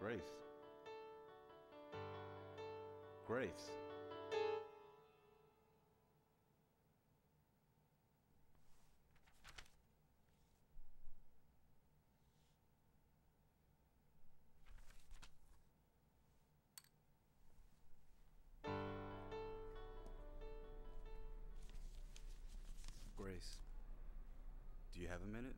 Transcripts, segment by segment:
Grace. Grace. Grace. Do you have a minute?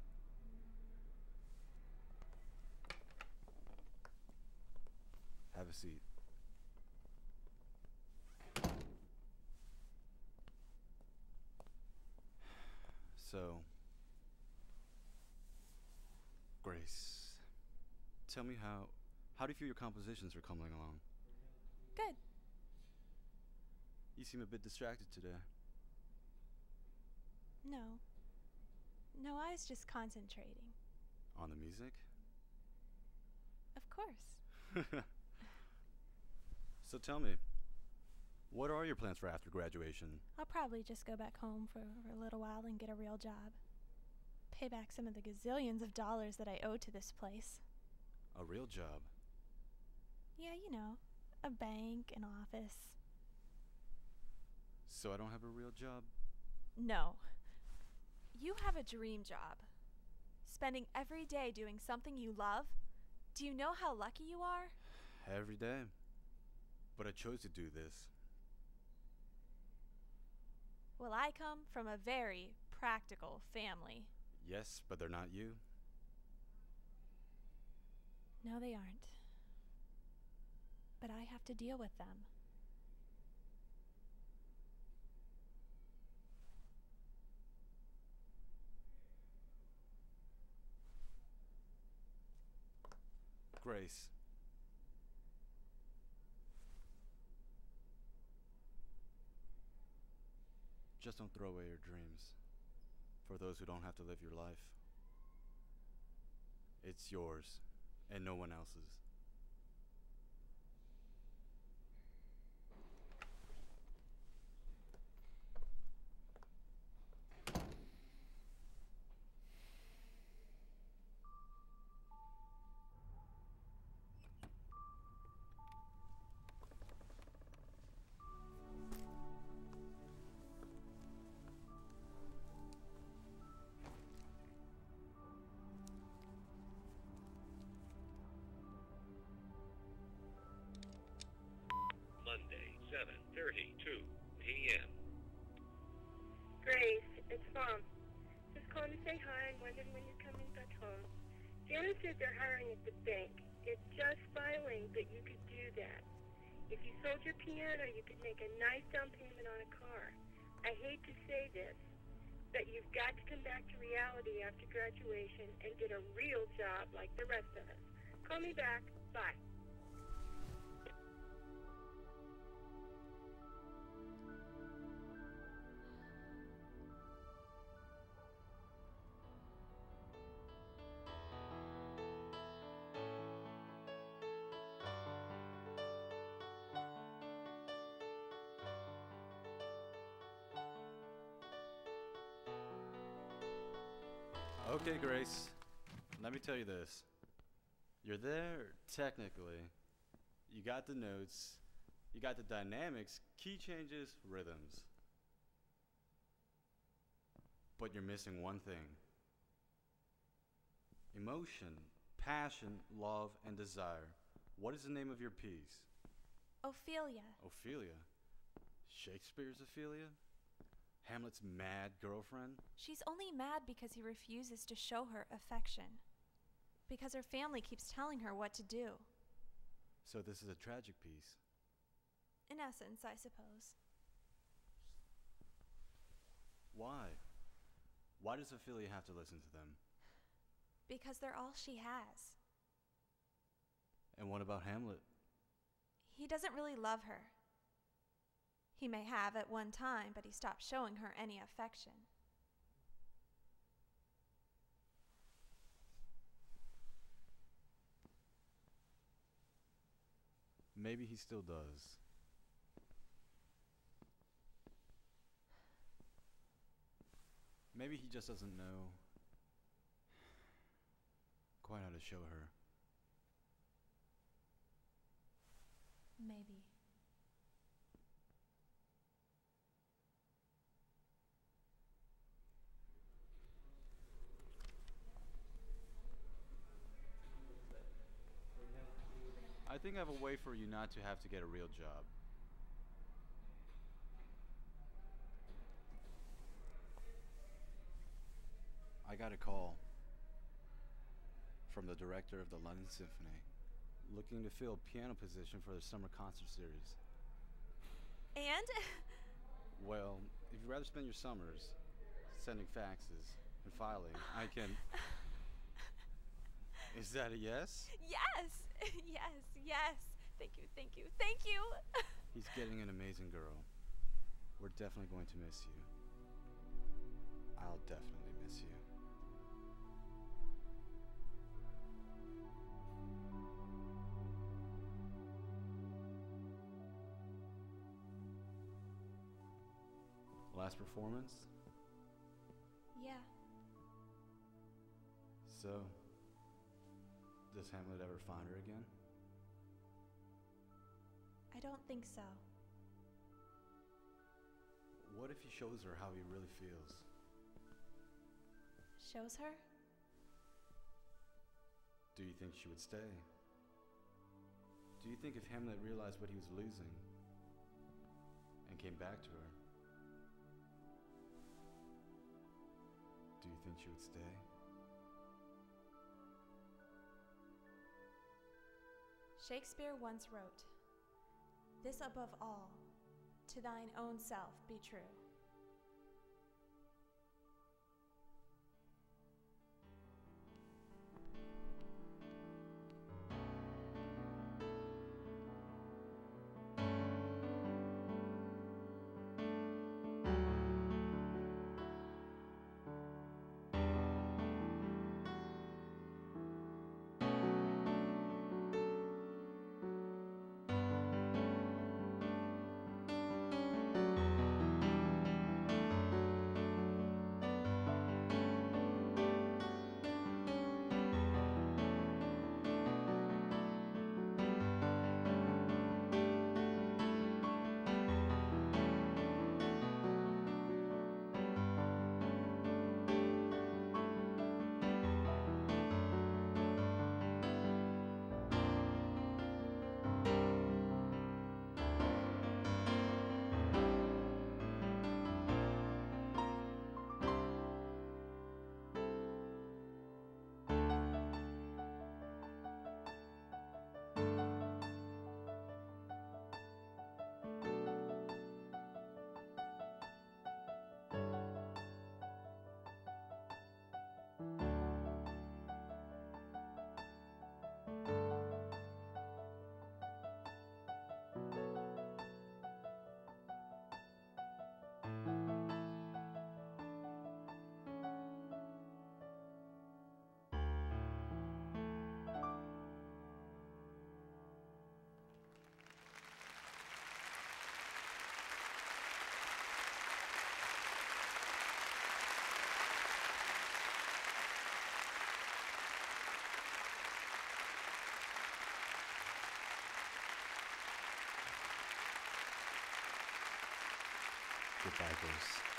A seat. So, Grace, tell me how how do you feel your compositions are coming along? Good. You seem a bit distracted today. No. No, I was just concentrating. On the music? Of course. so tell me, what are your plans for after graduation? I'll probably just go back home for, for a little while and get a real job. Pay back some of the gazillions of dollars that I owe to this place. A real job? Yeah, you know, a bank, an office. So I don't have a real job? No. You have a dream job. Spending every day doing something you love. Do you know how lucky you are? Every day. But I chose to do this. Well, I come from a very practical family. Yes, but they're not you. No, they aren't. But I have to deal with them. Grace. Just don't throw away your dreams for those who don't have to live your life. It's yours and no one else's. To say wondering when you're coming back home. Janice said they're hiring at the bank. It's just filing that you could do that. If you sold your piano, you could make a nice down payment on a car. I hate to say this, but you've got to come back to reality after graduation and get a real job like the rest of us. Call me back. Bye. Okay, Grace. Let me tell you this. You're there technically. You got the notes. You got the dynamics, key changes, rhythms. But you're missing one thing. Emotion, passion, love, and desire. What is the name of your piece? Ophelia. Ophelia. Shakespeare's Ophelia? Hamlet's mad girlfriend? She's only mad because he refuses to show her affection. Because her family keeps telling her what to do. So this is a tragic piece. In essence, I suppose. Why? Why does Ophelia have to listen to them? Because they're all she has. And what about Hamlet? He doesn't really love her. He may have at one time, but he stopped showing her any affection. Maybe he still does. Maybe he just doesn't know quite how to show her. Maybe. Think I have a way for you not to have to get a real job. I got a call from the director of the London Symphony looking to fill a piano position for the summer concert series. And? Well, if you'd rather spend your summers sending faxes and filing, I can. Is that a yes? yes! yes, yes. Thank you, thank you, thank you! He's getting an amazing girl. We're definitely going to miss you. I'll definitely miss you. Last performance? yeah. So, does Hamlet ever find her again? I don't think so. What if he shows her how he really feels? Shows her? Do you think she would stay? Do you think if Hamlet realized what he was losing and came back to her, do you think she would stay? Shakespeare once wrote, This above all, to thine own self be true. Goodbye, Grace.